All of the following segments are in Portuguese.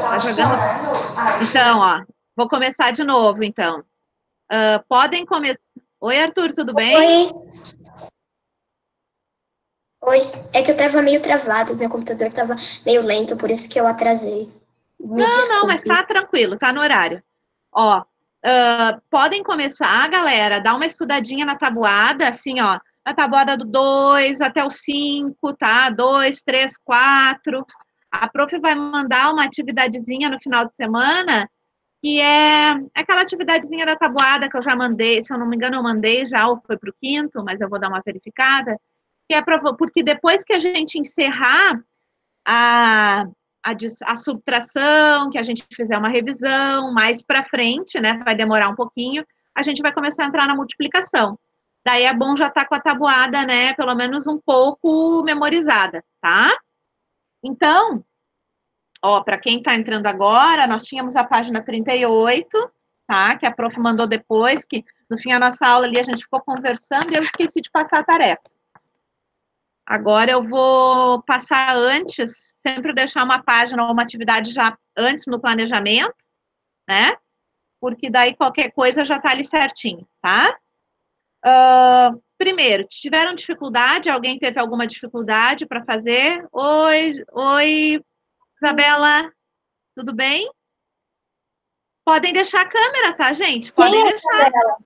Tá jogando? Então, ó, vou começar de novo, então. Uh, podem começar. Oi, Arthur, tudo bem? Oi. Oi. É que eu tava meio travado, meu computador tava meio lento, por isso que eu atrasei. Me não, desculpe. não, mas tá tranquilo, tá no horário. Ó, uh, podem começar, galera, dar uma estudadinha na tabuada, assim, ó, na tabuada do 2 até o 5, tá? 2, 3, 4. A prof vai mandar uma atividadezinha no final de semana, que é aquela atividadezinha da tabuada que eu já mandei, se eu não me engano, eu mandei já, ou foi para o quinto, mas eu vou dar uma verificada, que é pra, porque depois que a gente encerrar a, a, a subtração, que a gente fizer uma revisão mais para frente, né, vai demorar um pouquinho, a gente vai começar a entrar na multiplicação. Daí é bom já estar tá com a tabuada, né, pelo menos um pouco memorizada, tá? Então, ó, para quem está entrando agora, nós tínhamos a página 38, tá? Que a prof mandou depois, que no fim da nossa aula ali a gente ficou conversando e eu esqueci de passar a tarefa. Agora eu vou passar antes, sempre deixar uma página ou uma atividade já antes no planejamento, né? Porque daí qualquer coisa já está ali certinho, tá? Uh, primeiro, tiveram dificuldade? Alguém teve alguma dificuldade para fazer? Oi, oi, Isabela, tudo bem? Podem deixar a câmera, tá, gente? Podem Quem é deixar. Isabela?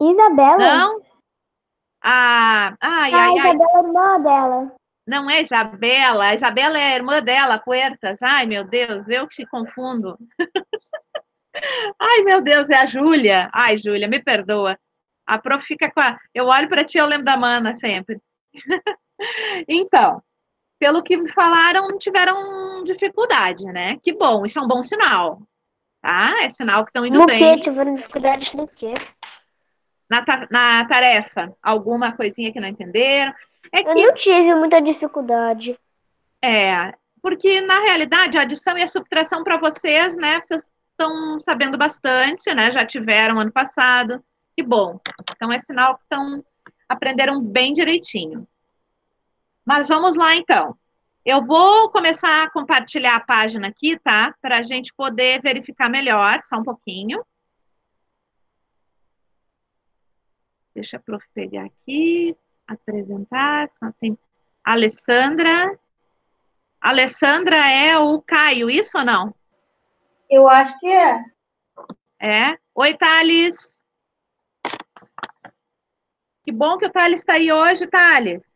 Isabela? Não? Ah, ai, ah, ai, ai. Isabela é irmã dela. Não é Isabela, a Isabela é a irmã dela, Puertas. Ai, meu Deus, eu que te confundo. ai, meu Deus, é a Júlia. Ai, Júlia, me perdoa. A prof fica com a. Eu olho para ti, eu lembro da Mana sempre. então, pelo que me falaram, não tiveram dificuldade, né? Que bom, isso é um bom sinal. Tá? É sinal que estão indo no bem. No que? Tiveram dificuldade no quê? Na, na tarefa, alguma coisinha que não entenderam. É que, Eu não tive muita dificuldade. É, porque na realidade a adição e a subtração para vocês, né? Vocês estão sabendo bastante, né? Já tiveram ano passado. Que bom. Então é sinal que estão aprenderam bem direitinho. Mas vamos lá então. Eu vou começar a compartilhar a página aqui, tá? Para a gente poder verificar melhor, só um pouquinho. Deixa eu pegar aqui, apresentar. Só tem Alessandra. Alessandra é o Caio, isso ou não? Eu acho que é. É. Oi, Thales. Que bom que o Thales está aí hoje, Thales.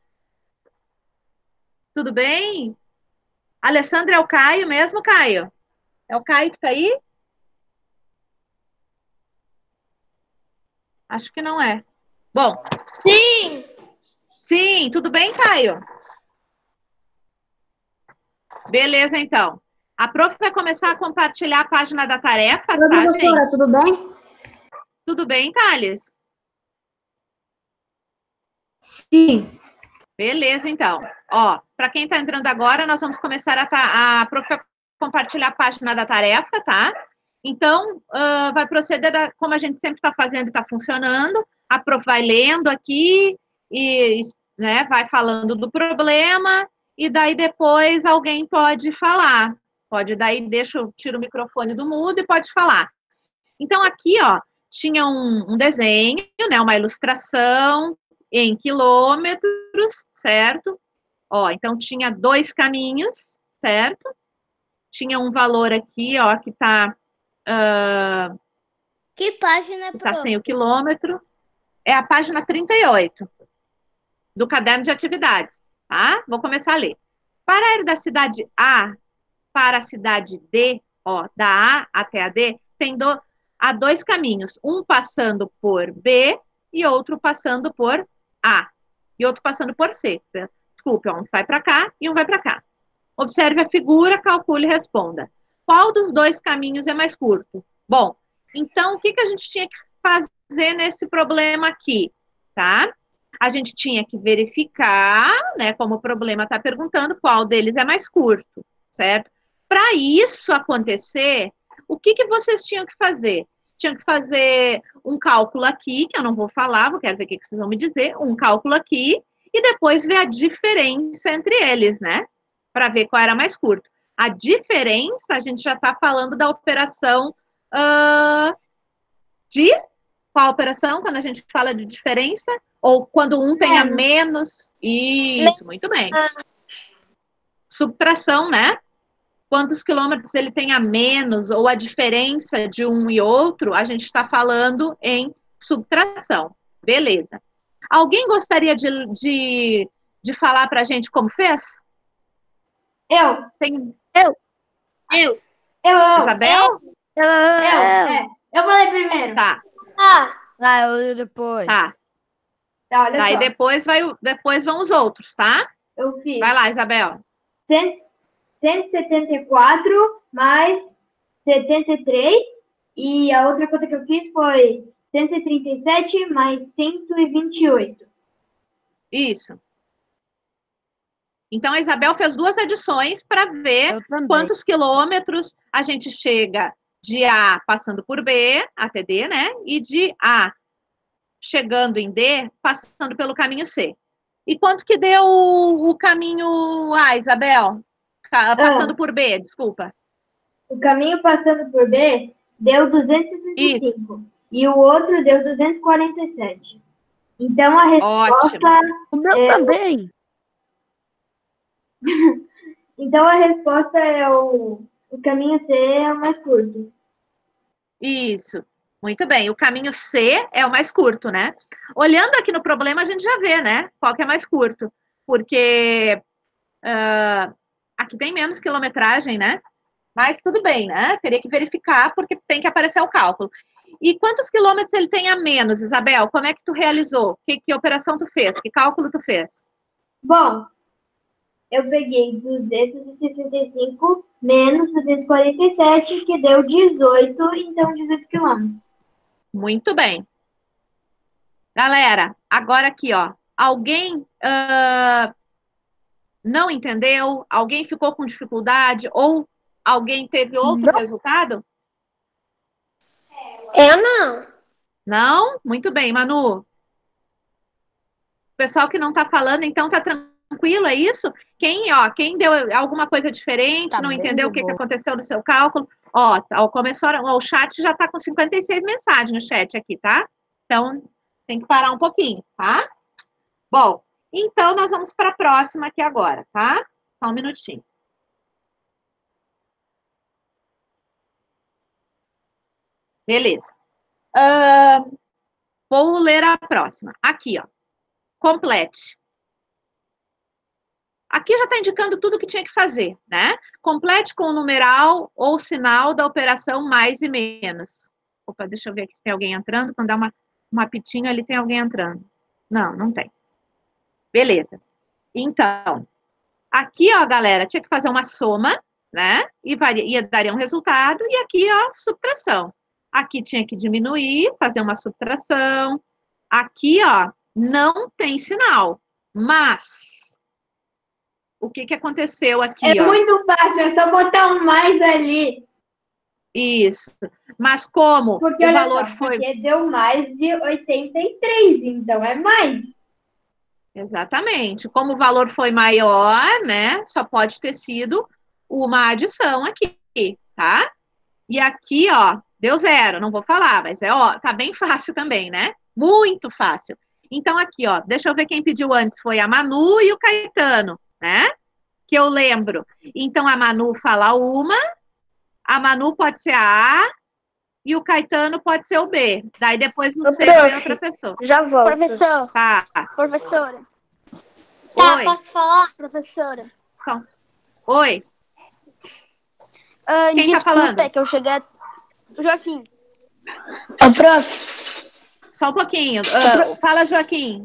Tudo bem? Alessandra é o Caio mesmo, Caio? É o Caio que está aí? Acho que não é. Bom. Sim! Sim, tudo bem, Caio? Beleza, então. A prof vai começar a compartilhar a página da tarefa, Oi, tá, gente? tudo bem? Tudo bem, Thales? Sim. Beleza, então. Ó, para quem está entrando agora, nós vamos começar a, a prof compartilhar a página da tarefa, tá? Então, uh, vai proceder da, como a gente sempre está fazendo e está funcionando. A prof vai lendo aqui e né, vai falando do problema, e daí depois alguém pode falar. Pode, daí deixa, tira o microfone do mudo e pode falar. Então, aqui, ó, tinha um, um desenho, né, uma ilustração em quilômetros, certo? Ó, então tinha dois caminhos, certo? Tinha um valor aqui, ó, que tá. Uh, que página, que tá sem o quilômetro. É a página 38 do caderno de atividades, tá? Vou começar a ler. Para ir da cidade A para a cidade D, ó, da A até a D, tem do, há dois caminhos, um passando por B e outro passando por A, e outro passando por C. Desculpe, um vai para cá e um vai para cá. Observe a figura, calcule e responda. Qual dos dois caminhos é mais curto? Bom, então o que, que a gente tinha que fazer nesse problema aqui, tá? A gente tinha que verificar, né, como o problema está perguntando, qual deles é mais curto, certo? Para isso acontecer, o que, que vocês tinham que fazer? Tinham que fazer um cálculo aqui, que eu não vou falar, vou quero ver o que, que vocês vão me dizer, um cálculo aqui, e depois ver a diferença entre eles, né? Para ver qual era mais curto. A diferença, a gente já está falando da operação uh, de qual operação? Quando a gente fala de diferença? Ou quando um tem a menos? Isso, muito bem. Subtração, né? Quantos quilômetros ele tem a menos ou a diferença de um e outro, a gente está falando em subtração. Beleza. Alguém gostaria de, de, de falar para a gente como fez? Eu. Tem... Eu. Eu. Eu, eu. Isabel? Eu, é. Eu vou ler primeiro. Tá, Ah, Ah, eu depois. tá. Tá, olha Daí só. depois, vai, depois vão os outros, tá? Eu fiz Vai lá, Isabel. 100 174 mais 73. E a outra conta que eu fiz foi 137 mais 128. Isso. Então, a Isabel fez duas adições para ver quantos quilômetros a gente chega de A passando por B, até D, né? E de A chegando em D, passando pelo caminho C. E quanto que deu o, o caminho A, Isabel? Passando por B, desculpa. O caminho passando por B deu 265. E o outro deu 247. Então a resposta, Ótimo. O meu É, também. então a resposta é o, o caminho C é o mais curto. Isso. Muito bem. O caminho C é o mais curto, né? Olhando aqui no problema, a gente já vê, né? Qual que é mais curto. Porque ah, aqui tem menos quilometragem, né? Mas tudo bem, né? Teria que verificar, porque tem que aparecer o cálculo. E quantos quilômetros ele tem a menos, Isabel? Como é que tu realizou? Que, que operação tu fez? Que cálculo tu fez? Bom, eu peguei 265 menos 247, que deu 18, então 18 quilômetros. Muito bem. Galera, agora aqui, ó. Alguém ah, não entendeu? Alguém ficou com dificuldade? Ou alguém teve outro Não. resultado? eu não. Não? Muito bem, Manu. O pessoal que não está falando, então tá tranquilo, é isso? Quem, ó, quem deu alguma coisa diferente, Tá não entendeu o que, que aconteceu no seu cálculo, ó, tá, ó, começou, ó, o chat já está com 56 mensagens no chat aqui, tá? Então, tem que parar um pouquinho, tá? Bom, então nós vamos para a próxima aqui agora, tá? Só um minutinho. Beleza. Ahn, vou ler a próxima. Aqui, ó. Complete. Aqui já está indicando tudo que tinha que fazer, né? Complete com o numeral ou sinal da operação mais e menos. Opa, deixa eu ver aqui se tem alguém entrando. Quando dá uma, uma pitinho ali, tem alguém entrando. Não, não tem. Beleza. Então, aqui, ó, galera, tinha que fazer uma soma, né? E varia, ia, daria um resultado. E aqui, ó, subtração. Aqui tinha que diminuir, fazer uma subtração. Aqui, ó, não tem sinal. Mas, o que, que aconteceu aqui, É ó? muito fácil, é só botar um mais ali. Isso. Mas como Porque o valor só, foi. porque deu mais de 83, então é mais. Exatamente. Como o valor foi maior, né? Só pode ter sido uma adição aqui, tá? E aqui, ó, deu zero. Não vou falar, mas é, ó, tá bem fácil também, né? Muito fácil. Então, aqui, ó, deixa eu ver quem pediu antes. Foi a Manu e o Caetano, né? Que eu lembro. Então, a Manu fala uma, a Manu pode ser a A e o Caetano pode ser o B. Daí depois no C vem outra pessoa. Já volto. Professor, Tá. professora, Tá, Oi. posso falar? professora. Oi. Ah, Quem tá falando? é que eu cheguei. a- Joaquim, Ô, prof. Só um pouquinho. Ah, fala, Joaquim.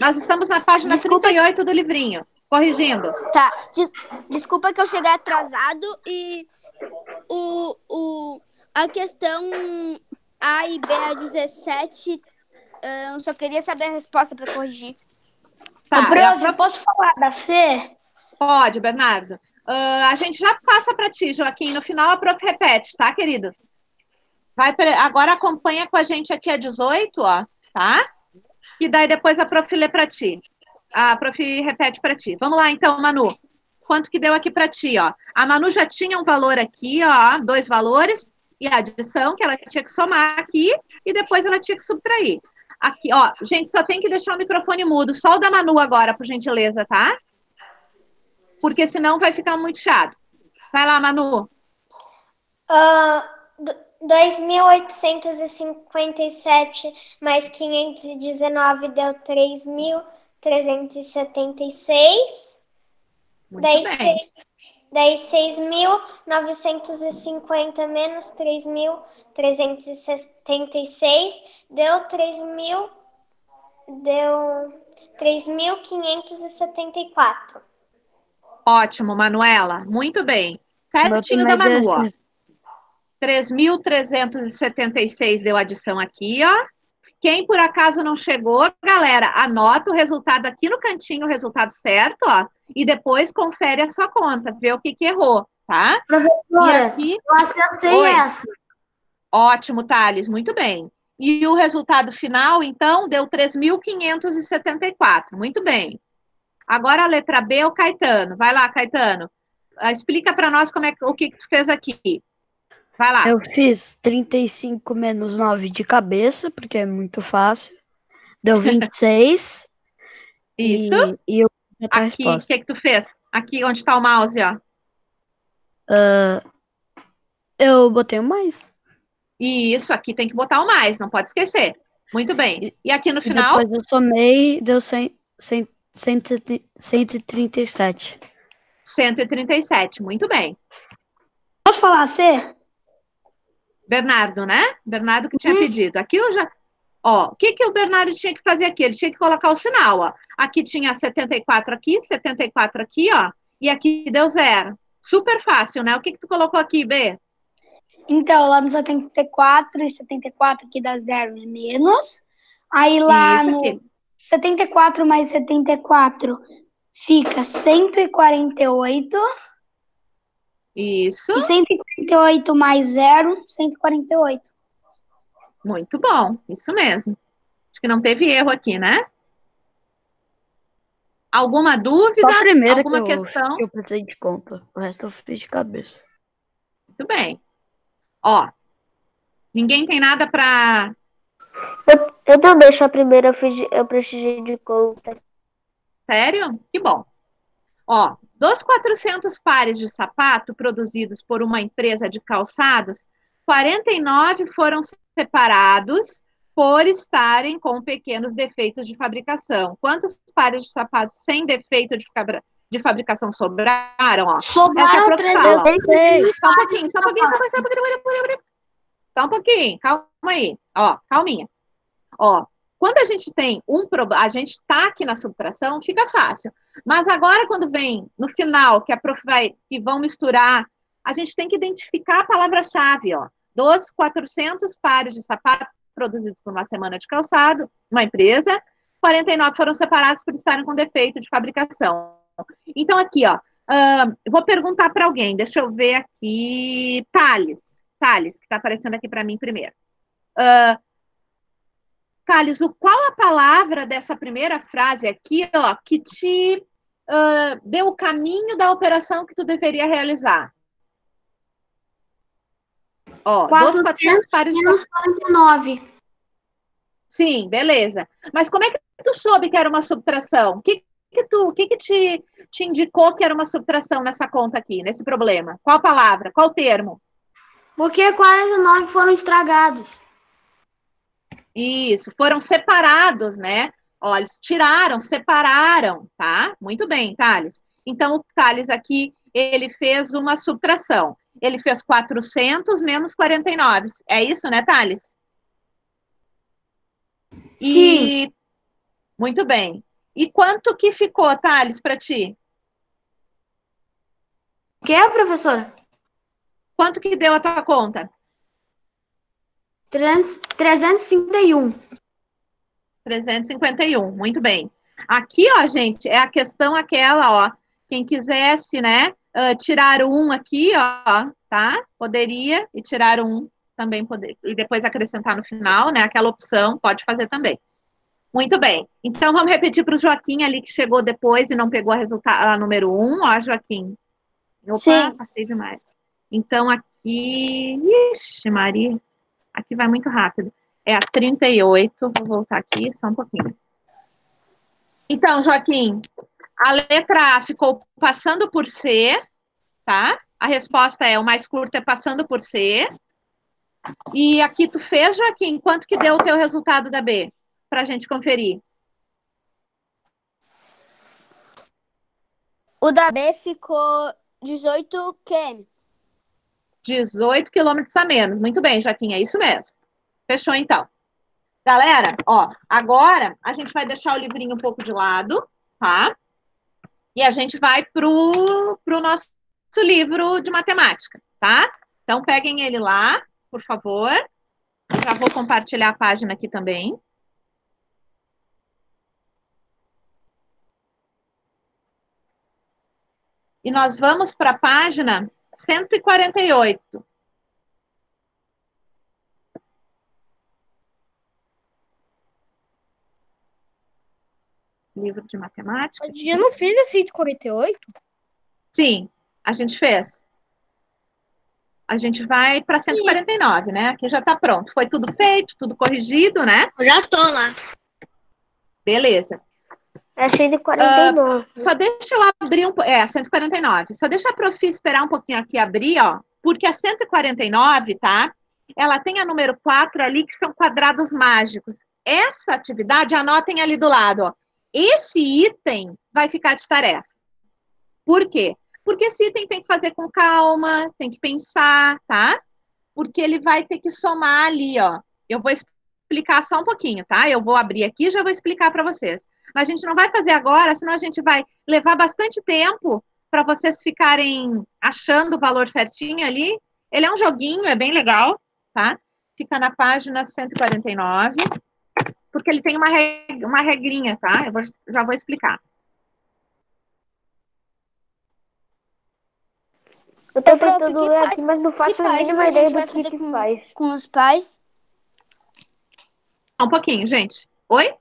Nós estamos na página Desculpa. 38 do livrinho. Corrigindo. Tá, des- desculpa que eu cheguei atrasado e o, o, a questão A e B a 17, ah, eu só queria saber a resposta para corrigir. Tá, pro- eu posso falar da C? Pode, Bernardo. Ah, a gente já passa para ti, Joaquim. No final a prof repete, tá, querido? Vai Agora acompanha com a gente aqui a 18, ó, tá? E daí depois a prof lê para ti. A prof repete para ti. Vamos lá, então, Manu. quanto que deu aqui para ti, ó. A Manu já tinha um valor aqui, ó, dois valores, e a adição que ela tinha que somar aqui, e depois ela tinha que subtrair. Aqui, ó, gente, só tem que deixar o microfone mudo, só o da Manu agora, por gentileza, tá? Porque senão vai ficar muito chato. Vai lá, Manu. Uh, 2.857 mais 519 deu 3.376. Muito Daí, bem. seis- daí 6.950 menos 3.376 deu 3.000 deu 3.574. Ótimo, Manuela. Muito bem. Certinho da Manu, ó. 3.376 deu adição aqui, ó. Quem por acaso não chegou, galera, anota o resultado aqui no cantinho, o resultado certo, ó. E depois confere a sua conta, vê o que, que errou, tá? Professora, aqui, eu acertei Oi. essa. ótimo, Thales, muito bem. E o resultado final, então, deu 3.574. Muito bem. Agora a letra B é o Caetano. Vai lá, Caetano. Ah, Explica para nós como é, que- o que, que tu fez aqui. Vai lá. Eu fiz 35 menos 9 de cabeça, porque é muito fácil. Deu 26. Isso. E, e eu Aqui, o que que tu fez? Aqui onde está o mouse, ó. Eu botei o mais. E isso, aqui tem que botar o mais, não pode esquecer. Muito bem. E aqui no E final, depois eu somei, deu 100, 100, 137. 137. Muito bem. Posso falar C? Bernardo, né? Bernardo que tinha pedido. Aqui eu já. Ó, o que, que o Bernardo tinha que fazer aqui? Ele tinha que colocar o sinal, ó. Aqui tinha 74 aqui, 74 aqui, ó. E aqui deu zero. Super fácil, né? O que, que tu colocou aqui, B? Então, lá no 74 e 74 aqui dá zero é menos. Aí lá Isso no aqui. 74 mais 74 fica 148. Isso. E 148 mais zero, 148. Muito bom. Isso mesmo. Acho que não teve erro aqui, né? Alguma dúvida? Só a primeira que Alguma eu, questão? que eu precisei de conta. O resto eu fiz de cabeça. Muito bem. Ó, ninguém tem nada para. Eu, eu também, só a primeira eu, fiz, de- eu precisei de conta. Sério? Que bom. Ó, dos 400 pares de sapato produzidos por uma empresa de calçados, 49 foram separados por estarem com pequenos defeitos de fabricação. Quantos pares de sapatos sem defeito de, de fabricação sobraram? Ó, Sobraram é a profissão, ó. 300 Só um pouquinho, só um pouquinho, só um pouquinho, só um pouquinho, só um calma aí. Ó, calminha. Ó, quando a gente tem um problema, a gente tá aqui na subtração, fica fácil. Mas agora, quando vem no final, que a prof vai, que vão misturar, a gente tem que identificar a palavra-chave, ó. Dos 400 pares de sapato produzidos por uma semana de calçado, uma empresa, 49 foram separados por estarem com defeito de fabricação. Então, aqui, ó, eu vou perguntar para alguém, deixa eu ver aqui. Thales, Thales, que está aparecendo aqui para mim primeiro. Ah, Thales, o, qual a palavra dessa primeira frase aqui, ó, que te ah, deu o caminho da operação que tu deveria realizar? Ó, dos 400 pares de menos 49. Sim, beleza. Mas como é que tu soube que era uma subtração? O que, que, tu, que, que te, te indicou que era uma subtração nessa conta aqui, nesse problema? Qual palavra? Qual termo? Porque 49 foram estragados. Isso, foram separados, né? Olha, eles tiraram, separaram, tá? Muito bem, Thales. Então, o Thales aqui, ele fez uma subtração. Ele fez 400 menos 49. É isso, né, Thales? E... Muito bem. E quanto que ficou, Thales, para ti? O que é, professora? Quanto que deu a tua conta? 300 351. 351, muito bem. Aqui, ó, gente, é a questão aquela, ó. Quem quisesse, né, ah, tirar um aqui, ó, tá? Poderia e tirar um também poder e depois acrescentar no final, né? Aquela opção pode fazer também. Muito bem. Então, vamos repetir para o Joaquim ali que chegou depois e não pegou a, resultado, a número 1. Um. Ó, Joaquim. Opa, Sim. passei demais. Então, aqui... Ixi, Maria. Aqui vai muito rápido. É a 38. Vou voltar aqui só um pouquinho. Então, Joaquim, a letra A ficou passando por C, tá? A resposta é o mais curto é passando por C. E aqui tu fez, Joaquim, quanto que deu o teu resultado da B? Pra gente conferir. O da B ficou 18 km. 18 quilômetros a menos. Muito bem, Joaquim, é isso mesmo. Fechou, então. Galera, ó, agora a gente vai deixar o livrinho um pouco de lado, tá? E a gente vai pro, pro nosso livro de matemática, tá? Então, peguem ele lá, por favor. Já vou compartilhar a página aqui também. E nós vamos para a página 148. Livro de matemática. Eu não fiz a 148? Sim, a gente fez. A gente vai para 149, né? Aqui já está pronto. Foi tudo feito, tudo corrigido, né? Eu já tô lá. Beleza. É 149. Só deixa eu abrir um. É, 149. Só deixa a profi esperar um pouquinho aqui abrir, ó. Porque a 149, tá? Ela tem a número 4 ali, que são quadrados mágicos. Essa atividade, anotem ali do lado, ó. Esse item vai ficar de tarefa. Por quê? Porque esse item tem que fazer com calma, tem que pensar, tá? Porque ele vai ter que somar ali, ó. Eu vou explicar só um pouquinho, tá? Eu vou abrir aqui e já vou explicar para vocês. Mas a gente não vai fazer agora, senão a gente vai levar bastante tempo para vocês ficarem achando o valor certinho ali. Ele é um joguinho, é bem legal, tá? Fica na página 149, porque ele tem uma, reg- uma regrinha, tá? Eu vou- já vou explicar. Eu tô tentando que ler pá- aqui, mas não faço a mínima a ideia gente vai do que, fazer que com- faz. Com os pais. Um pouquinho, gente. Oi?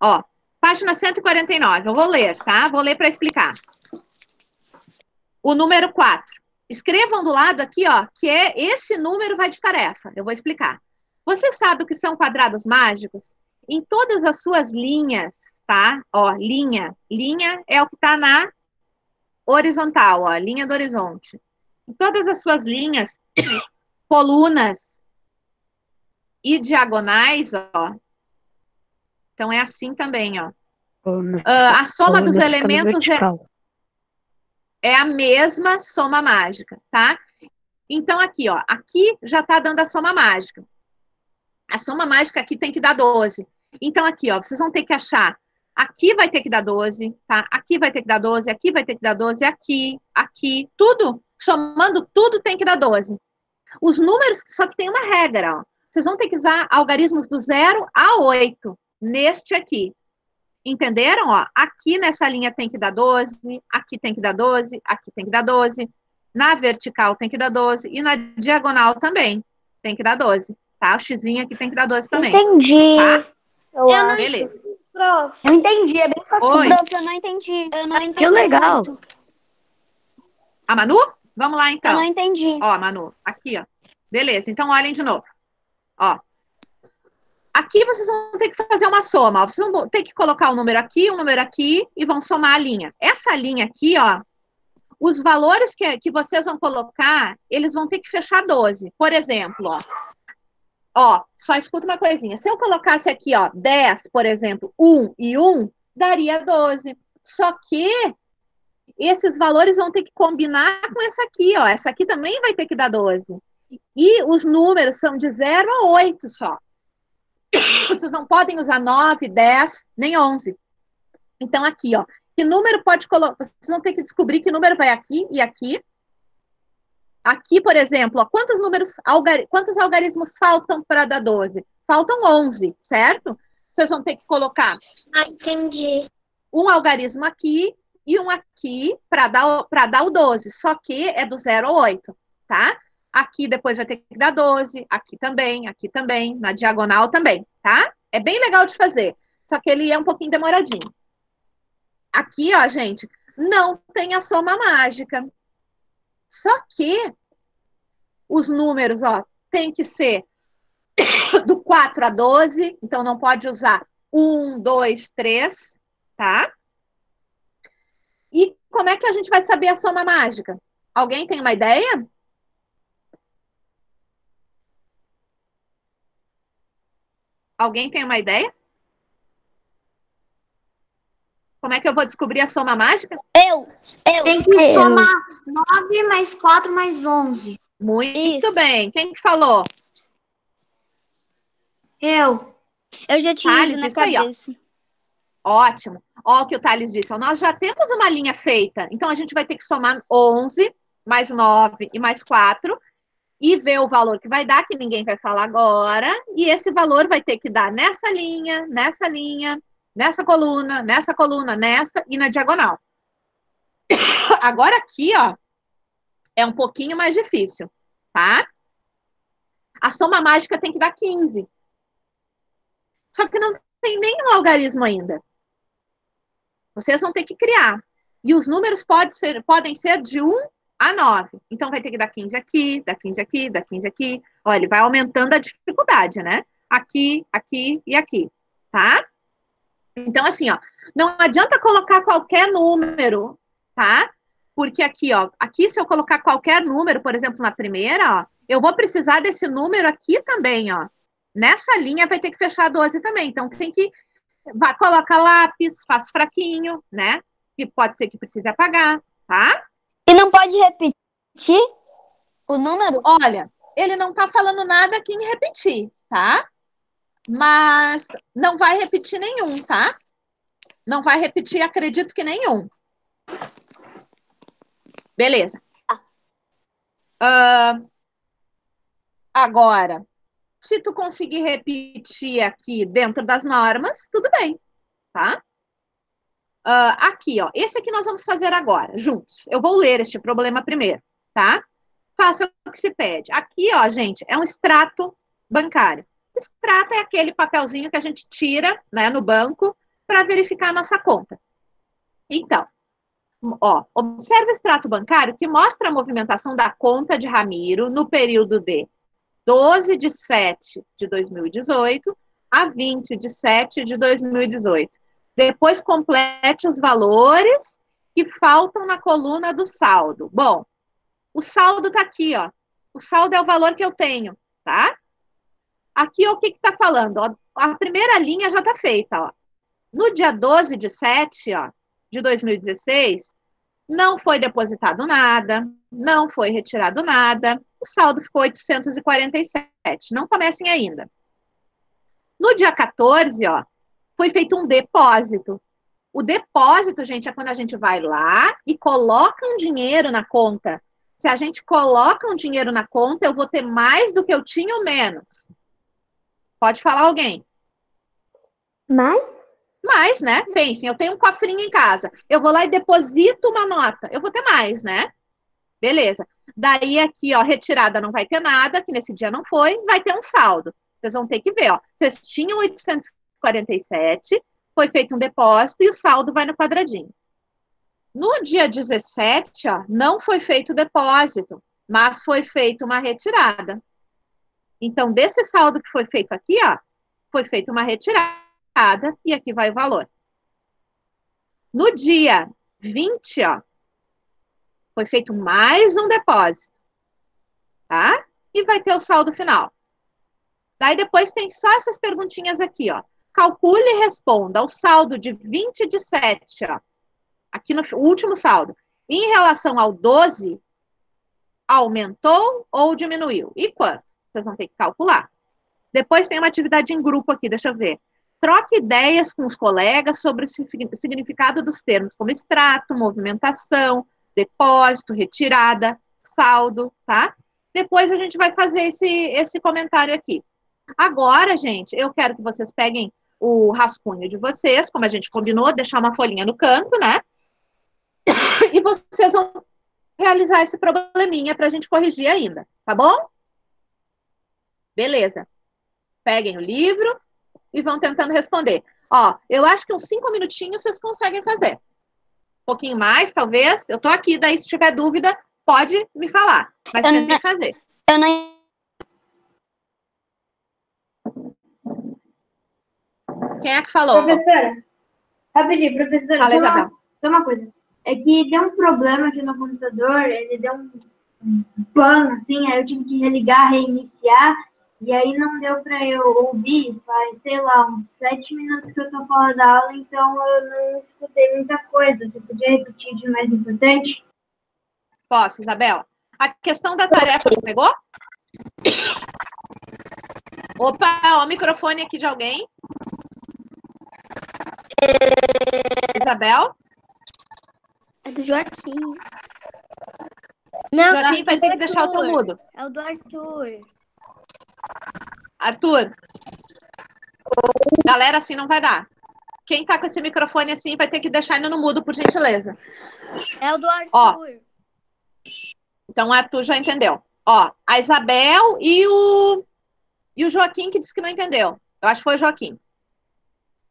Ó, página 149. Eu vou ler, tá? Vou ler para explicar. O número 4. Escrevam do lado aqui, ó, que é esse número vai de tarefa. Eu vou explicar. Você sabe o que são quadrados mágicos? Em todas as suas linhas, tá? Ó, linha. Linha é o que tá na horizontal, ó, linha do horizonte. Em todas as suas linhas, colunas e diagonais, ó. Então é assim também, ó. Ah, a soma dos elementos é, é a mesma soma mágica, tá? Então aqui, ó, aqui já tá dando a soma mágica. A soma mágica aqui tem que dar 12. Então aqui, ó, vocês vão ter que achar aqui vai ter que dar 12, tá? Aqui vai ter que dar 12, aqui vai ter que dar 12, aqui, aqui, tudo, somando tudo tem que dar 12. Os números, só que tem uma regra, ó. Vocês vão ter que usar algarismos do 0 a 8, neste aqui. Entenderam? Ó, aqui nessa linha tem que dar 12, aqui tem que dar 12, aqui tem que dar 12, na vertical tem que dar 12 e na diagonal também tem que dar 12, tá? O xizinho aqui tem que dar 12 também. Entendi. Tá? Eu. Beleza. Prof, Eu entendi, é bem fácil. Oi, Prof, eu não entendi. Eu não entendi. Que legal. muito. a Manu? Vamos lá Eu então. não entendi. Ó, Manu, aqui, ó. Beleza, então olhem de novo. Ó. Aqui vocês vão ter que fazer uma soma. ó. Vocês vão ter que colocar um número aqui, um número aqui e vão somar a linha. Essa linha aqui, ó, os valores que, que vocês vão colocar, eles vão ter que fechar 12. Por exemplo, ó. Ó, só escuta uma coisinha. Se eu colocasse aqui, ó, 10, por exemplo, 1 e 1, daria 12. Só que esses valores vão ter que combinar com essa aqui, ó. Essa aqui também vai ter que dar 12. E os números são de 0 a 8 só. Vocês não podem usar 9, 10, nem 11. Então, aqui, ó. Que número pode colocar? Vocês vão ter que descobrir que número vai aqui e aqui. Aqui, por exemplo, ó, quantos números, algar, quantos algarismos faltam para dar 12? Faltam 11, certo? Vocês vão ter que colocar ah, entendi. um algarismo aqui e um aqui para dar, pra dar o 12, só que é do 0 ao 8, tá? Aqui depois vai ter que dar 12, aqui também, aqui também, na diagonal também, tá? É bem legal de fazer, só que ele é um pouquinho demoradinho. Aqui, ó, gente, não tem a soma mágica. Só que os números, ó, tem que ser do 4 a 12, então não pode usar 1, 2, 3, tá? E como é que a gente vai saber a soma mágica? Alguém tem uma ideia? Alguém tem uma ideia? Como é que eu vou descobrir a soma mágica? Eu, eu. Tem que somar 9 mais 4 mais 11. Muito Isso. bem. Quem que falou? Eu. Eu já tinha Thales, isso na isso aí, ó. cabeça. Ótimo. Ó o que o Thales disse. ó, Nós já temos uma linha feita. Então, a gente vai ter que somar 11, mais 9 e mais 4 e ver o valor que vai dar, que ninguém vai falar agora. E esse valor vai ter que dar nessa linha, nessa linha, nessa coluna, nessa coluna, nessa e na diagonal. Agora aqui, ó, é um pouquinho mais difícil, tá? A soma mágica tem que dar 15. Só que não tem nenhum algarismo ainda. Vocês vão ter que criar. E os números pode ser, podem ser de 1 a 9. Então, vai ter que dar 15 aqui, dar 15 aqui, dar 15 aqui. Olha, ele vai aumentando a dificuldade, né? Aqui, aqui e aqui, tá? Então, assim, ó, não adianta colocar qualquer número, tá? Porque aqui, ó, aqui se eu colocar qualquer número, por exemplo, na primeira, ó, eu vou precisar desse número aqui também, ó. Nessa linha vai ter que fechar 12 também. Então, tem que vai, coloca lápis, faz fraquinho, né? Que pode ser que precise apagar, tá? E não pode repetir o número? Olha, ele não tá falando nada aqui em repetir, tá? Mas não vai repetir nenhum, tá? Não vai repetir, acredito que nenhum. Beleza. Ah, agora, se tu conseguir repetir aqui dentro das normas, tudo bem, tá? Ah, aqui, ó, esse aqui nós vamos fazer agora, juntos. Eu vou ler este problema primeiro, tá? Faça o que se pede. Aqui, ó, gente, é um extrato bancário. Extrato é aquele papelzinho que a gente tira, né, no banco para verificar a nossa conta. Então, ó, observe o extrato bancário que mostra a movimentação da conta de Ramiro no período de 12 de 7 de 2018 a 20 de 7 de 2018. Depois complete os valores que faltam na coluna do saldo. Bom, o saldo está aqui, ó. O saldo é o valor que eu tenho, tá? Aqui, o que está falando? Ó, a primeira linha já está feita, ó. No dia 12 de 7, ó, de 2016, não foi depositado nada, não foi retirado nada, o saldo ficou 847. Não comecem ainda. No dia 14, ó, foi feito um depósito. O depósito, gente, é quando a gente vai lá e coloca um dinheiro na conta. Se a gente coloca um dinheiro na conta, eu vou ter mais do que eu tinha ou menos. Pode falar alguém? Mais? Mais, né? Pensem, eu tenho um cofrinho em casa. Eu vou lá e deposito uma nota. Eu vou ter mais, né? Beleza. Daí aqui, ó, retirada não vai ter nada, que nesse dia não foi, vai ter um saldo. Vocês vão ter que ver, ó. Vocês tinham 847, foi feito um depósito e o saldo vai no quadradinho. No dia 17, ó, não foi feito o depósito, mas foi feita uma retirada. Então, desse saldo que foi feito aqui, ó, foi feita uma retirada e aqui vai o valor. No dia 20, ó, foi feito mais um depósito, tá? E vai ter o saldo final. Daí depois tem só essas perguntinhas aqui, ó. Calcule e responda o saldo de 20 de 7, ó. Aqui no último saldo. Em relação ao 12, aumentou ou diminuiu? E quanto? Vocês vão ter que calcular. Depois tem uma atividade em grupo aqui, deixa eu ver. Troque ideias com os colegas sobre o significado dos termos como extrato, movimentação, depósito, retirada, saldo, tá? Depois a gente vai fazer esse, esse comentário aqui. Agora, gente, eu quero que vocês peguem o rascunho de vocês, como a gente combinou, deixar uma folhinha no canto, né? E vocês vão realizar esse probleminha para a gente corrigir ainda, tá bom? Beleza. Peguem o livro, e vão tentando responder. Ó, eu acho que uns cinco minutinhos vocês conseguem fazer. Um pouquinho mais, talvez. Eu tô aqui, daí se tiver dúvida, pode me falar. Mas Eu tentem não- fazer. Eu não. Quem é que falou? Professora, rapidinho, professora, Fala, só uma, só uma coisa. É que deu um problema aqui no computador, ele deu um, um pan, assim, aí eu tive que religar, reiniciar, e aí não deu pra eu ouvir, faz, sei lá, uns sete minutos que eu tô fora da aula, então eu não escutei muita coisa. Você podia repetir de mais importante? Posso, Isabel? A questão da tarefa, tu pegou? Opa, ó, o microfone aqui de alguém. Isabel? É do Joaquim. Não, Joaquim vai ter que deixar o teu mudo. É o do Arthur. Arthur. Galera, assim não vai dar. Quem tá com esse microfone assim vai ter que deixar ele no mudo, por gentileza. É o do Arthur. Ó. Então o Arthur já entendeu. Ó, a Isabel e o e o Joaquim que disse que não entendeu. Eu acho que foi o Joaquim.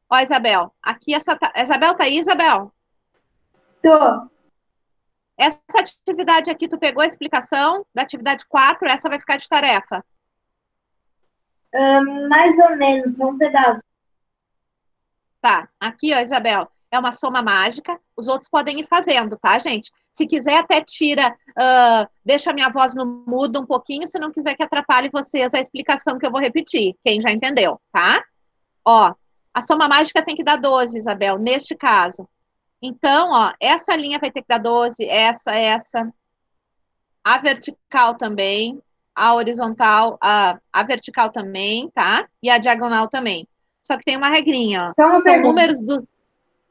Ó, Isabel, aqui essa ta- Isabel tá aí, Isabel? Tô. Essa atividade aqui, tu pegou a explicação da atividade 4, essa vai ficar de tarefa. Mais ou menos, são um pedaço. Tá, aqui, ó, Isabel, é uma soma mágica. Os outros podem ir fazendo, tá, gente? Se quiser, até tira, ah, deixa a minha voz no mudo um pouquinho, se não quiser que atrapalhe vocês a explicação que eu vou repetir. Quem já entendeu, tá? Ó, a soma mágica tem que dar 12, Isabel, neste caso. Então, ó, essa linha vai ter que dar 12, essa, essa. A vertical também, a horizontal, a, a vertical também, tá? E a diagonal também. Só que tem uma regrinha, ó. Uma São pergunta. números do.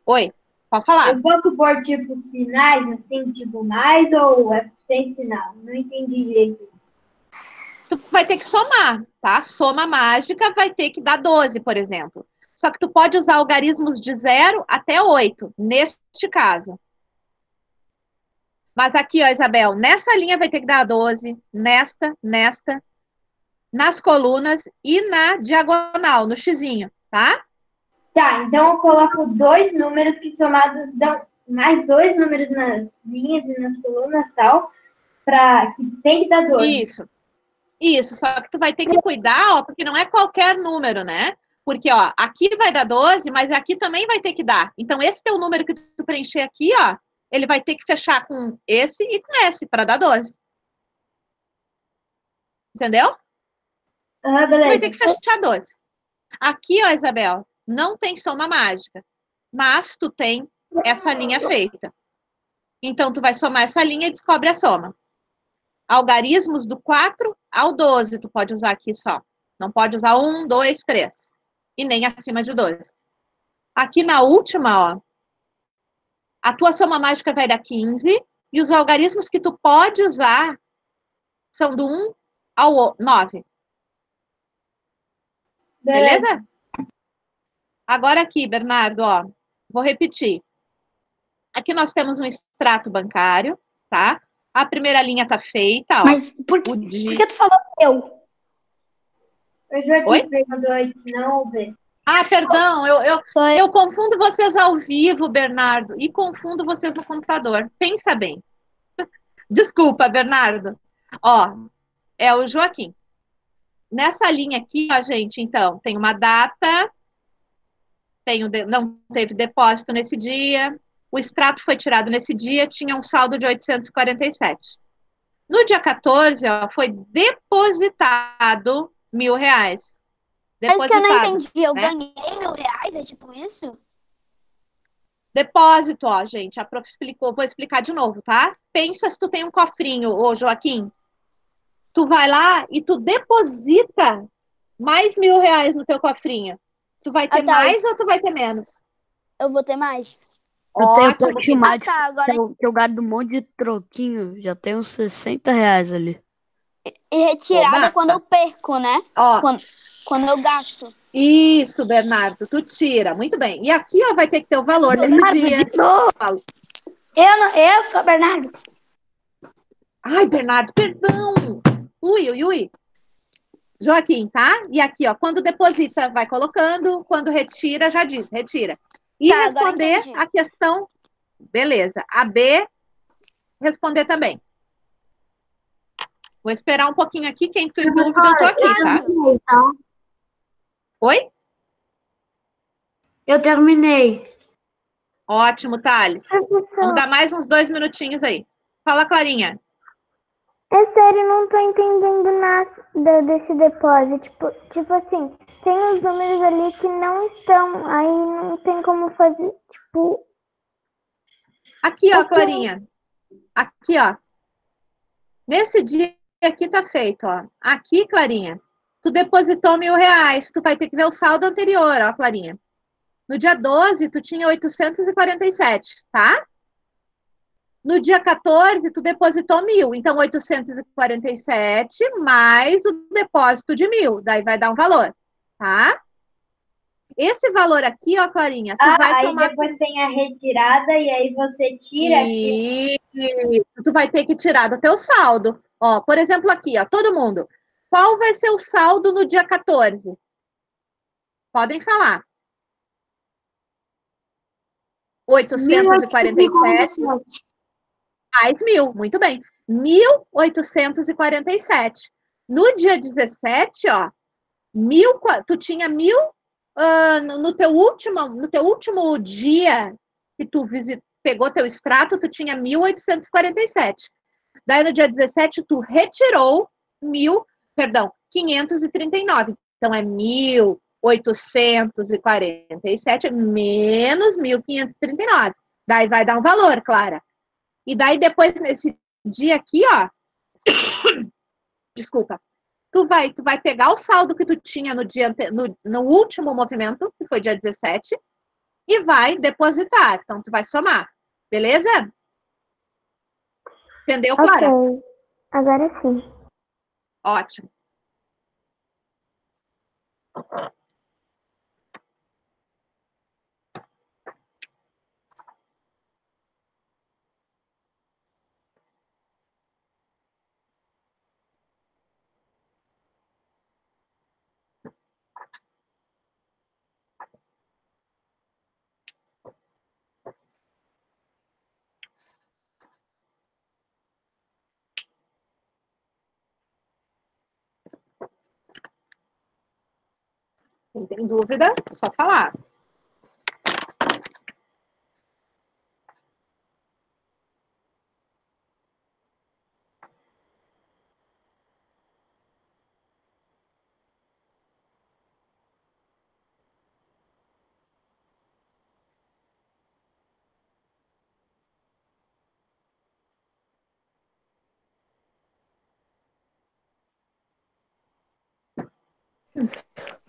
Oi, pode falar. Eu posso pôr, tipo, sinais, assim, tipo, mais ou é sem sinal? Não entendi direito. Tu vai ter que somar, tá? Soma mágica vai ter que dar 12, por exemplo. Só que tu pode usar algarismos de 0 até 8, neste caso. Mas aqui, ó, Isabel, nessa linha vai ter que dar 12, nesta, nesta, nas colunas e na diagonal, no xizinho, tá? Tá, então eu coloco dois números que somados dão mais dois números nas linhas e nas colunas tal, para que tem que dar 12. Isso. Isso, só que tu vai ter que cuidar, ó, porque não é qualquer número, né? Porque, ó, aqui vai dar 12, mas aqui também vai ter que dar. Então, esse teu número que tu preencher aqui, ó, ele vai ter que fechar com esse e com esse para dar 12. Entendeu? Ah, Tu vai beleza. ter que fechar 12. Aqui, ó, Isabel, não tem soma mágica, mas tu tem essa linha feita. Então, tu vai somar essa linha e descobre a soma. Algarismos do 4 ao 12, tu pode usar aqui só. Não pode usar 1, 2, 3. E nem acima de 12. Aqui na última, ó, a tua soma mágica vai dar 15 e os algarismos que tu pode usar são do 1 ao 9. Beleza? Agora aqui, Bernardo, ó, vou repetir. Aqui nós temos um extrato bancário, tá? A primeira linha tá feita, ó. Mas por que, por que tu falou eu? O Joaquim Oi? não B. Ah, perdão, eu, eu, Foi. eu confundo vocês ao vivo, Bernardo, e confundo vocês no computador. Pensa bem. Desculpa, Bernardo. Ó, é o Joaquim. Nessa linha aqui, ó, gente, então, tem uma data, tem o de- não teve depósito nesse dia, o extrato foi tirado nesse dia, tinha um saldo de 847. No dia 14, ó, foi depositado mil reais. Mas que eu não entendi. Eu né? ganhei mil reais? É tipo isso? Depósito, ó, gente, a prof explicou, vou explicar de novo, tá? Pensa se tu tem um cofrinho, ô Joaquim. Tu vai lá e tu deposita mais mil reais no teu cofrinho. Tu vai ter Ah, tá. mais ou tu vai ter menos? Eu vou ter mais. Eu tenho Ótimo. potinho Ah, mágico tá. Agora que eu, que eu guardo um monte de troquinho. Já tem uns 60 reais ali. e retirada Oba. é quando eu perco, né? Ó, Quando eu gasto. isso, Bernardo, tu tira, muito bem. E aqui, ó, vai ter que ter o valor desse Bernardo, dia. de novo. Eu, não, eu sou Bernardo. Ai, Bernardo, perdão. Ui, ui, ui. Joaquim, tá? E aqui, ó, quando deposita, vai colocando, quando retira, já diz, retira. E Tá, responder a questão, beleza. A B, responder também. Vou esperar um pouquinho aqui, quem tu em dúvida, eu tô aqui, tá? Oi? eu terminei. Ótimo, Thales. Vamos dar mais uns dois minutinhos aí. Fala, Clarinha. é sério, não tô entendendo nada desse depósito. Tipo, tipo assim, tem os números ali que não estão, aí não tem como fazer, tipo, Aqui, ó. Clarinha. Aqui, ó. Nesse dia aqui tá feito, ó. Aqui, Clarinha, tu depositou mil reais. Tu vai ter que ver o saldo anterior, ó, Clarinha. No dia 12, tu tinha 847, tá? No dia 14, tu depositou mil. Então, 847 mais o depósito de mil. Daí vai dar um valor, tá? Esse valor aqui, ó, Clarinha, tu Ah, vai aí tomar depois tem a retirada e aí você tira. Isso, tu vai ter que tirar do teu saldo. Ó, por exemplo, aqui, ó, todo mundo. Qual vai ser o saldo no dia 14? Podem falar. 847 mais mil, muito bem. 1.847. No dia 17, ó, mil, tu tinha mil ah, no, teu último, no teu último dia que tu visi- pegou teu extrato, tu tinha 1.847. Daí no dia 17 tu retirou mil, perdão, 539. Então é 1.847 menos 1.539. Daí vai dar um valor, Clara. E daí depois nesse dia aqui, ó, desculpa, tu vai, tu vai pegar o saldo que tu tinha no dia no, no último movimento, que foi dia 17, e vai depositar. Então tu vai somar. Beleza? Entendeu, Clara? ok. Agora sim. Ótimo. Quem tem dúvida, é só falar.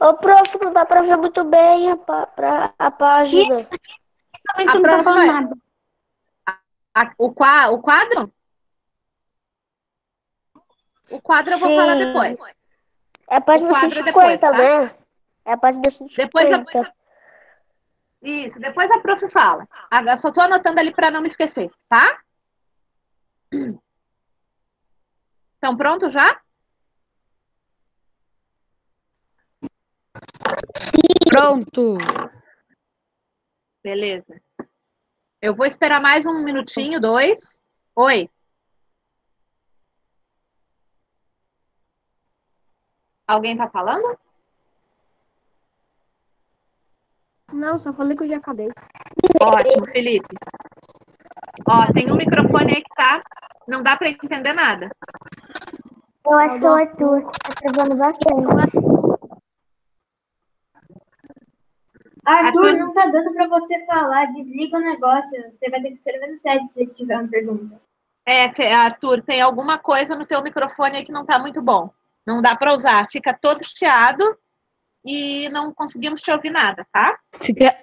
Ô, prof, não dá pra ver muito bem a, pá- pra, a página. Também A não tá próxima falando é- nada. A- o, qua- o quadro? O quadro eu vou falar Sim. depois. É a página O quadro 150, depois, tá? né? É a página 150. Depois a- Isso, depois a prof fala. Agora, só tô anotando ali para não me esquecer, tá? Estão prontos já? Pronto. Beleza. Eu vou esperar mais um minutinho, dois. Oi. Alguém tá falando? Não, só falei que eu já acabei. Ótimo, Felipe. Ó, tem um microfone aí que tá. Não dá para entender nada. Eu acho que é o Arthur. Tá travando bastante. Arthur, Arthur- não tá dando pra você falar. Desliga o negócio. Você vai ter que escrever no chat se tiver uma pergunta. É, Arthur, tem alguma coisa no teu microfone aí que não tá muito bom. Não dá para usar. Fica todo chiado e não conseguimos te ouvir nada, tá? Fica.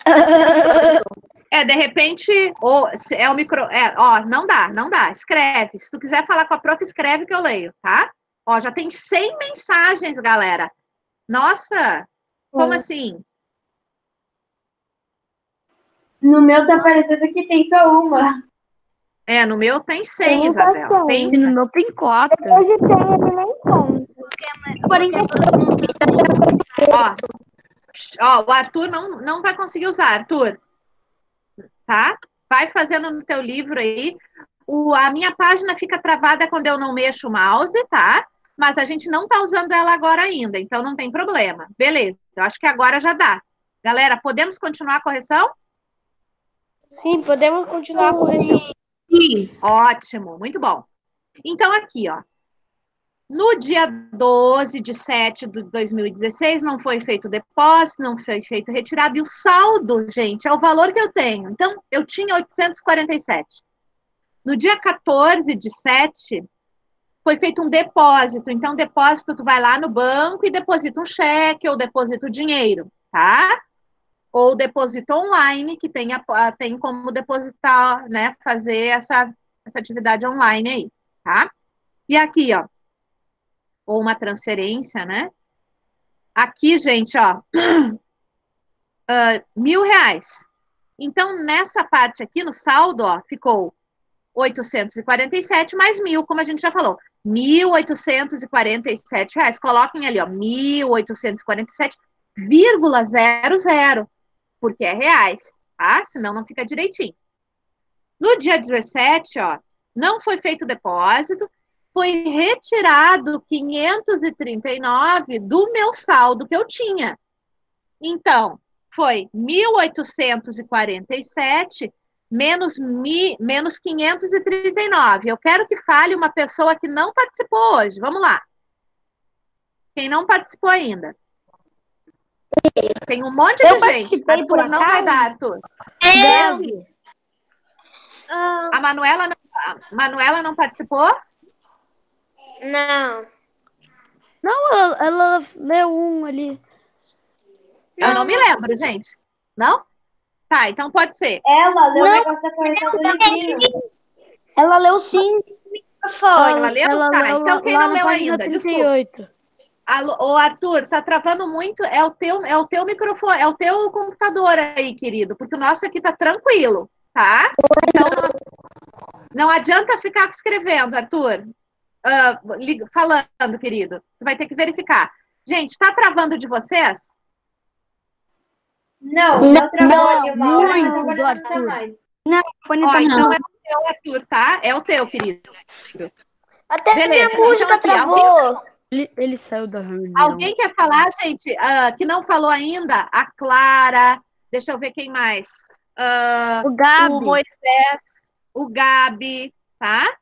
É, de repente, ou se é o micro. É, ó, não dá, não dá. Escreve. Se tu quiser falar com a prof, escreve que eu leio, tá? Ó, já tem 100 mensagens, galera. Nossa, como Sim. assim? No meu tá parecendo que tem só uma. É, no meu tem 100, Tem Isabel. Pensa. no meu tem quatro. Depois de 100 ele nem conta. Ó, ó, o Arthur não, não vai conseguir usar, Arthur. Tá? Vai fazendo no teu livro aí. O, a minha página fica travada quando eu não mexo o mouse, tá? Mas a gente não tá usando ela agora ainda, então não tem problema. Beleza, eu acho que agora já dá. Galera, podemos continuar a correção? Sim, podemos continuar a correção. Sim. Ótimo, muito bom. Então, aqui, ó. No dia 12 de 7 de 2016, não foi feito depósito, não foi feito retirada, e o saldo, gente, é o valor que eu tenho. Então, eu tinha 847. No dia 14 de 7, foi feito um depósito. Então, depósito, tu vai lá no banco e deposita um cheque ou deposita o dinheiro, tá? Ou deposita online, que tem, a, tem como depositar, né, fazer essa, essa atividade online aí, tá? E aqui, ó, ou uma transferência, né? Aqui, gente, ó, uh, mil reais. Então, nessa parte aqui, no saldo, ó, ficou 847 mais mil, como a gente já falou. 1.847 reais. Coloquem ali, ó, 1.847,00, porque é reais, tá? Senão não fica direitinho. No dia 17, ó, não foi feito depósito, foi retirado 539 do meu saldo que eu tinha. Então, foi 1.847 menos, mi, menos 539. Eu quero que fale uma pessoa que não participou hoje. Vamos lá. Quem não participou ainda? Tem um monte de Eu gente. participei, Arthur, por não vai dar, Arthur. Eu. Ah, A Manuela não, a Manuela não participou? não. Não, ela, ela leu um ali. Eu não me lembro, gente. Não? Tá, então pode ser. Ela leu o Não. negócio da correção do. Ela leu sim. Foi. Ela leu? ela Tá, leu então quem não leu ainda? Desculpa. 38. Alô, ô, Arthur, tá travando muito. É o teu, é o teu microfone, é o teu computador aí, querido, porque o nosso aqui tá tranquilo, tá? Então, não adianta ficar escrevendo, Arthur. Liga- falando, querido. Tu vai ter que verificar. Gente, tá travando de vocês? Não, não travou aqui uma hora, muito agora do não tá Arthur. mais. Foi Ó, no então é o teu, Arthur, tá? É o teu, querido. Até Beleza, minha música então aqui, travou. Ele, ele saiu da reunião. Alguém quer falar, gente, ah, que não falou ainda? A Clara, deixa eu ver quem mais. Ah, O Gabi. o Moisés, o Gabi, tá?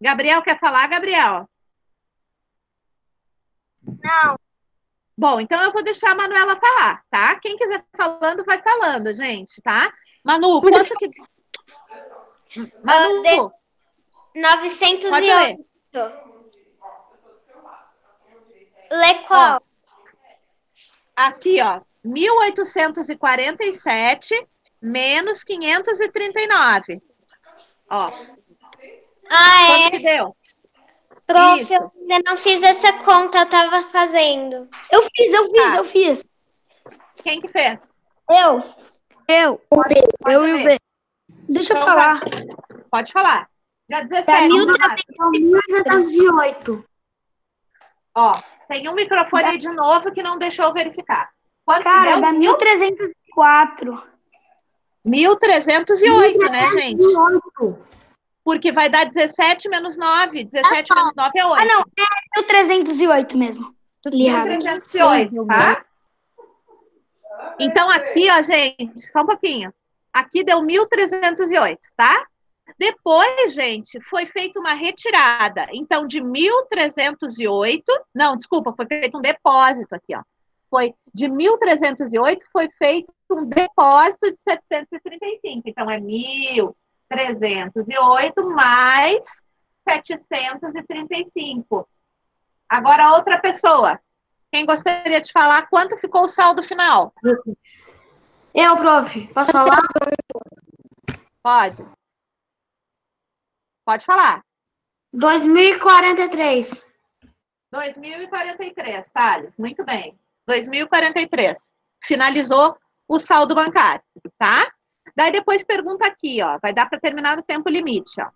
Gabriel quer falar, Gabriel? Não. Bom, então eu vou deixar a Manuela falar, tá? Quem quiser falando, vai falando, gente, tá? Manu, quanto que. Manu, de- pode 908. Lê qual? aqui, ó, 1847 menos 539. Ó. Ah, é Quanto é? que deu? Prof, Isso. eu ainda não fiz essa conta, eu tava fazendo. Eu fiz, eu fiz, tá. eu fiz. Quem que fez? Eu. Eu. O B. Eu e o B. Deixa então, eu falar. Pode falar. Já 17. Dá 1708. Ó, tem um microfone aí de novo que não deixou verificar. Quanto Cara, deu? dá 1304. 1308, né, gente? Porque vai dar 17 menos 9. 17 menos 9 é 8. Ah, não, é 1308 mesmo. Li errado. 1308, tá? Então, aqui, ó, gente, só um pouquinho. Aqui deu 1.308, tá? Depois, gente, foi feita uma retirada. Então, de 1.308, não, desculpa, foi feito um depósito aqui, ó. Foi de 1.308, foi feito um depósito de 735. Então, é 1.308 mais 735. Agora, outra pessoa. Quem gostaria de falar quanto ficou o saldo final? Eu, prof, posso falar? Pode. Pode falar. 2043. 2043, Thales. Muito bem. 2043. Finalizou o saldo bancário, tá? Daí depois pergunta aqui, ó. Vai dar para terminar no tempo limite, ó.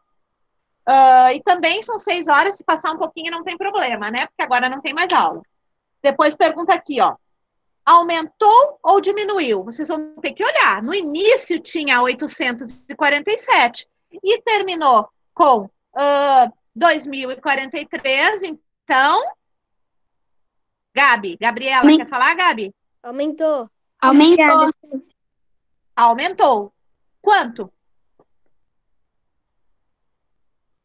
Ah, e também são seis horas, se passar um pouquinho não tem problema, né? Porque agora não tem mais aula. Depois pergunta aqui, ó. Aumentou ou diminuiu? Vocês vão ter que olhar. No início tinha 847 e terminou com ah, 2043. Então, Gabi, Gabriela, Aumen- quer falar, Gabi? Aumentou. Aumentou. Aumentou. Quanto?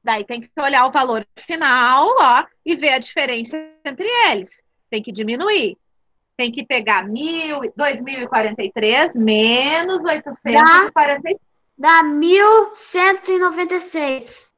Daí tem que olhar o valor final, ó, e ver a diferença entre eles. Tem que diminuir. Tem que pegar mil, 2043 menos 843. Dá 1.196.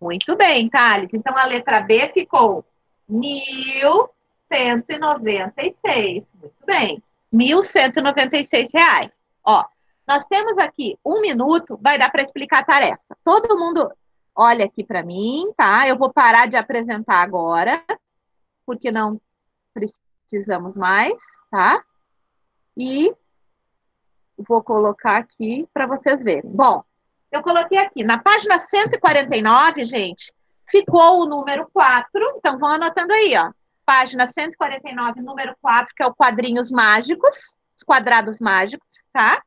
Muito bem, Thales. Então a letra B ficou 1.196. Muito bem. 1.196 reais. Ó, nós temos aqui um minuto, vai dar para explicar a tarefa. Todo mundo olha aqui para mim, tá? Eu vou parar de apresentar agora, porque não precisamos mais, tá? E vou colocar aqui para vocês verem. Bom, eu coloquei aqui, na página 149, gente, ficou o número 4, então vão anotando aí, ó. Página 149, número 4, que é o quadrinhos mágicos, os quadrados mágicos, tá?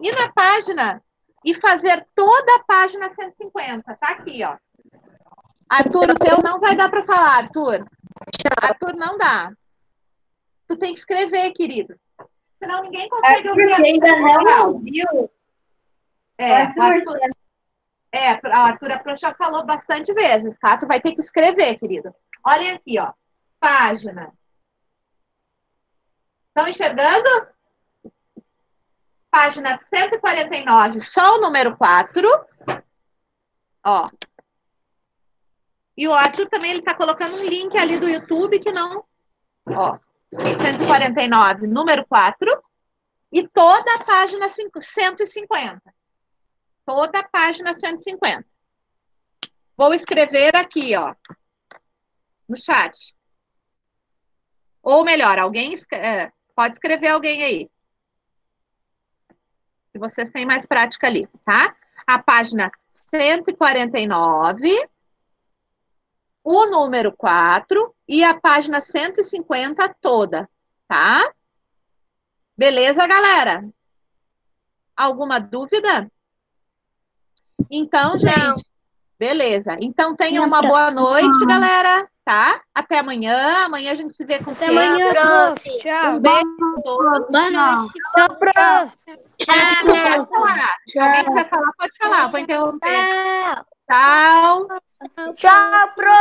E na página, e fazer toda a página 150, tá aqui, ó. Arthur, o teu não vai dar para falar, Arthur. Arthur, não dá. Tu tem que escrever, querido. Senão ninguém consegue Arthur, ouvir. ainda não ouviu? É, Arthur, Arthur, é, a Arthur, já falou bastante vezes, tá? Tu vai ter que escrever, querido. Olhem aqui, ó. Página. Estão enxergando? Página 149, só o número 4. Ó. E o Arthur também, ele tá colocando um link ali do YouTube que não... Ó. 149, número 4. E toda a página cinco- 150 toda a página 150. Vou escrever aqui, ó, no chat. Ou melhor, alguém é, pode escrever alguém aí. Que vocês têm mais prática ali, tá? A página 149, o número 4 e a página 150 toda, tá? Beleza, galera? Alguma dúvida? Então, gente, beleza. Então, tenham uma boa noite, galera, tá? Até amanhã. Amanhã a gente se vê com Até amanhã, prof. Um Tchau. beijo a todos. Boa noite. Pode falar. Se alguém quiser falar, pode falar. Vou interromper. Tchau. Tchau. Tchau, pro.